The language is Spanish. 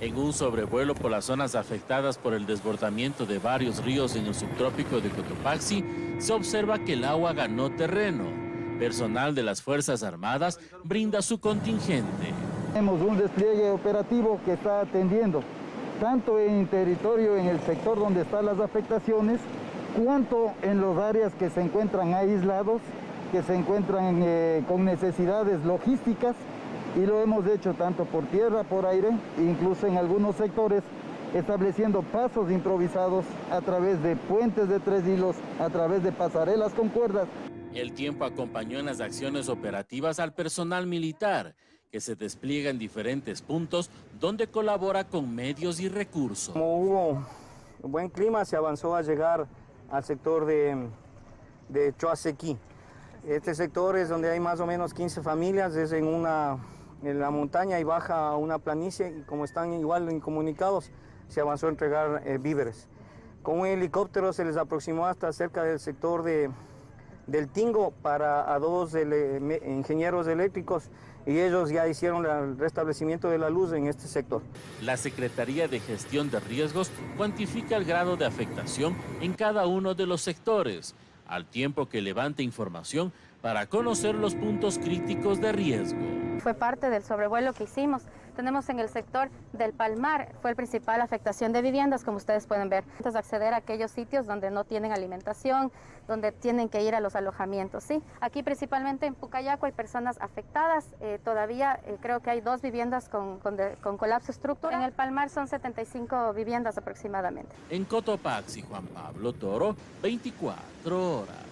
En un sobrevuelo por las zonas afectadas por el desbordamiento de varios ríos en el subtrópico de Cotopaxi, se observa que el agua ganó terreno. Personal de las Fuerzas Armadas brinda su contingente. Tenemos un despliegue operativo que está atendiendo tanto en territorio, en el sector donde están las afectaciones, cuanto en los áreas que se encuentran aislados, que se encuentran eh, con necesidades logísticas y lo hemos hecho tanto por tierra, por aire, incluso en algunos sectores estableciendo pasos improvisados a través de puentes de tres hilos, a través de pasarelas con cuerdas. El tiempo acompañó en las acciones operativas al personal militar, que se despliega en diferentes puntos donde colabora con medios y recursos. Como hubo buen clima, se avanzó a llegar al sector de, de Choasequí. Este sector es donde hay más o menos 15 familias, es en, una, en la montaña y baja a una planicie y como están igual incomunicados, se avanzó a entregar eh, víveres. Con un helicóptero se les aproximó hasta cerca del sector de, del Tingo para a dos ingenieros eléctricos y ellos ya hicieron el restablecimiento de la luz en este sector. La Secretaría de Gestión de Riesgos cuantifica el grado de afectación en cada uno de los sectores, al tiempo que levanta información para conocer los puntos críticos de riesgo. Fue parte del sobrevuelo que hicimos. Tenemos en el sector del Palmar, fue el principal afectación de viviendas, como ustedes pueden ver. Entonces, acceder a aquellos sitios donde no tienen alimentación, donde tienen que ir a los alojamientos. ¿sí? Aquí principalmente en Pucayaco hay personas afectadas. Eh, todavía eh, creo que hay dos viviendas con, con, con colapso estructural. En el Palmar son 75 viviendas aproximadamente. En Cotopaxi, Juan Pablo Toro, 24 horas.